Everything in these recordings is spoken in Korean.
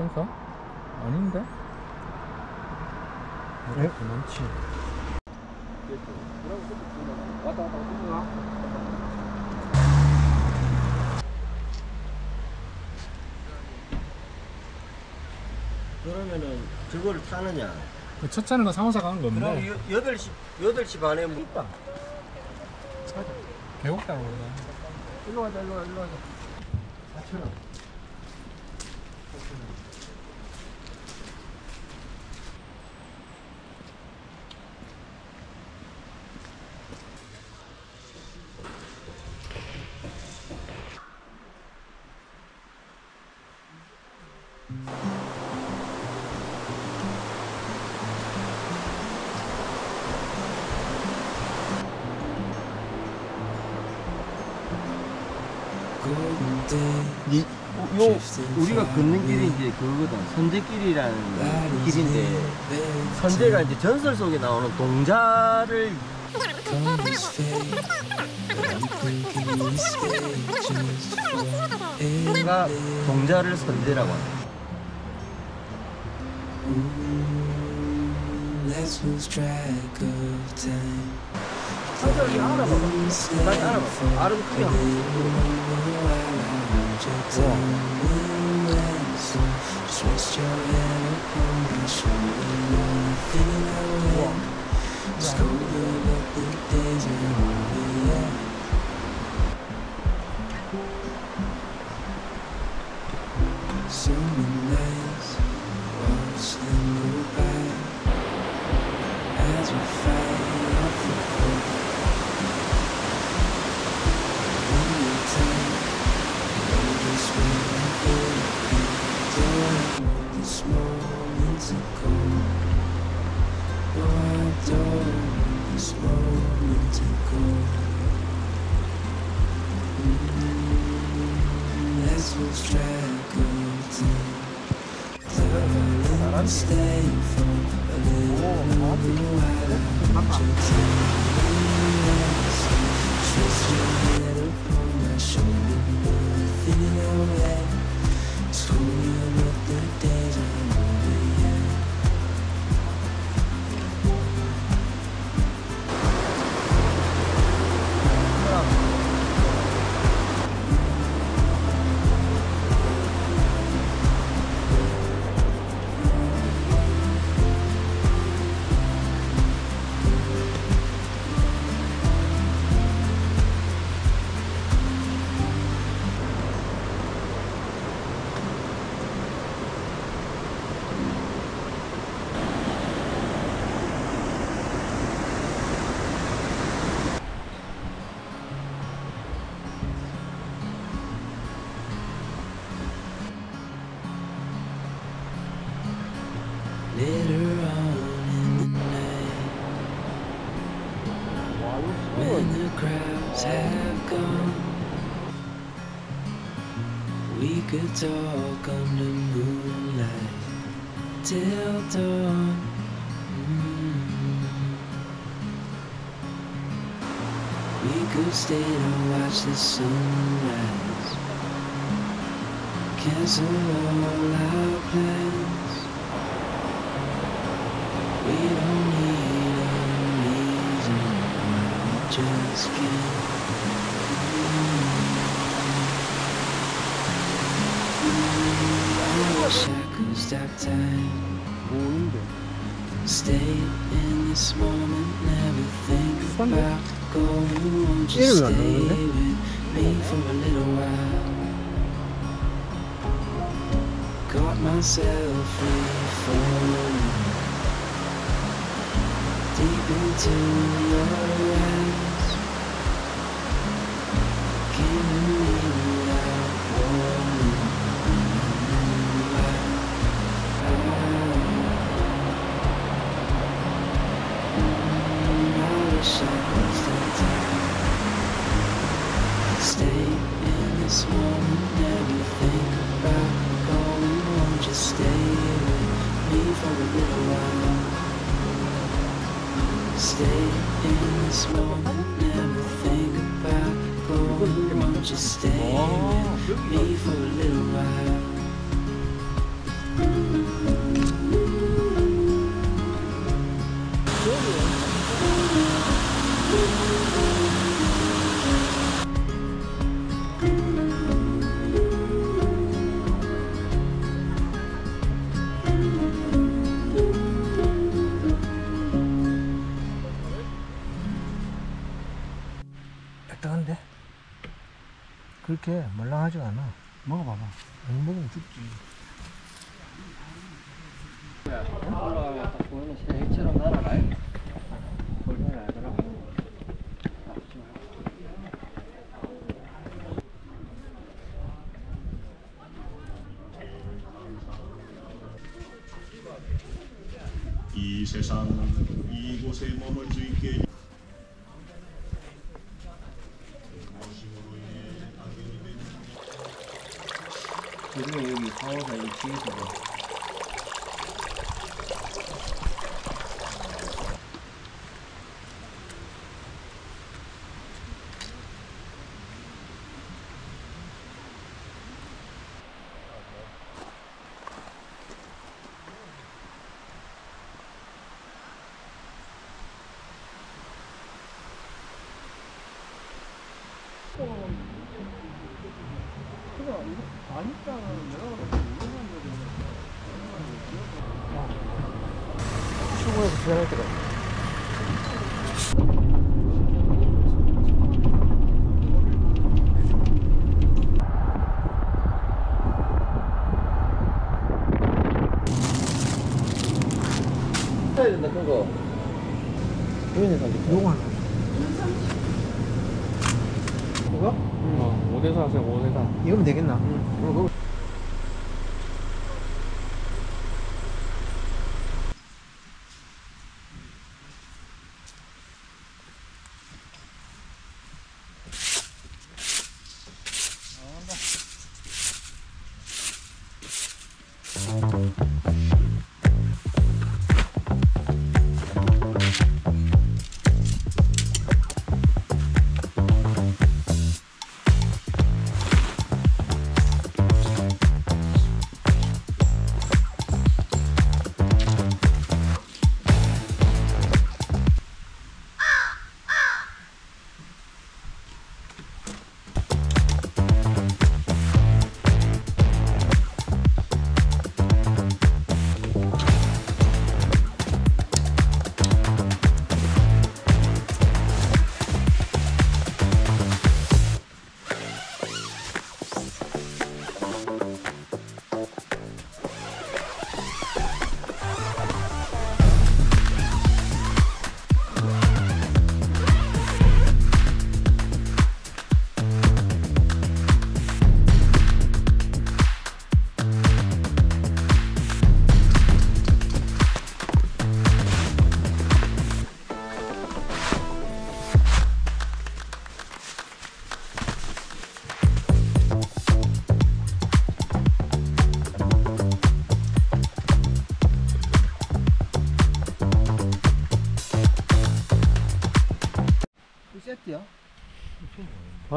열정사? 아닌데? 어? 많지. 왔다 왔다 왔다. 그러면은 저거를 타느냐? 그 첫 차는 건 상호사 가는 그럼 건데. 여, 8시 8시 반에 뭐 있다. 개옥다고 그러나. 일로 가자 일로 가자 일로 가자. 4천 원. 이, 요 우리가 걷는 길이 이제 그거거든 선제길이라는 길인데 선제가 이제 전설 속에 나오는 동자를 가 동자를 선제라고 합니다. Let's lose track of time. 선제를 그냥 알아봐 Don't want this moment to go. Oh, I don't want this moment mm-hmm. to go. Let's lose track of time. Stay for a little while. Talk under moonlight till dawn. Mm. We could stay and watch the sunrise, cancel all our plans. We don't need a reason we just can't. shackles stacked tight. Stay in this moment, never think about going. Won't you stay with me for a little while? Got myself falling deep into your eyes. Came I could stay in this moment, never think about going. Won't you stay with me for a little while? Stay in this moment, never think about going. won't you stay with me for a little while? 그렇게 말랑하지가 않아. 먹어봐봐. 안 먹으면 죽지. 올라가면 딱 보이는 새처럼 날아가. 이 세상 이곳에 머물 수 있게 사오사 이 뒤에서 출근해서 지나갈 때가. 해야 된다 그거. 보이는 사람. 요거 하나. 이거? 어, 5대4 하세요, 5대4. 이거면 되겠나? 이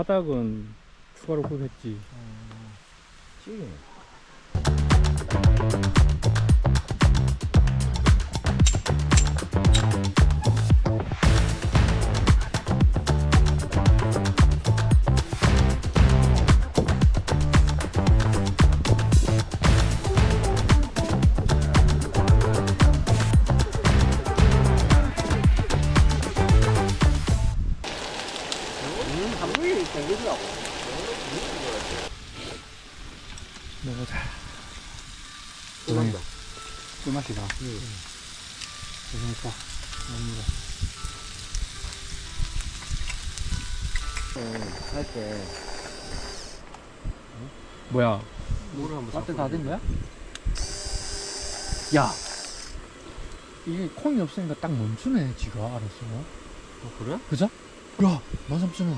바닥은 추가로 구했지. 지금. 꿀맛이다. 고생했다. 할때 뭐야? 물을 한번 마트 다된 거야? 야! 이게 콩이 없으니까 딱 멈추네, 지가 알았어. 어, 그래? 그죠? 야! 13,000원.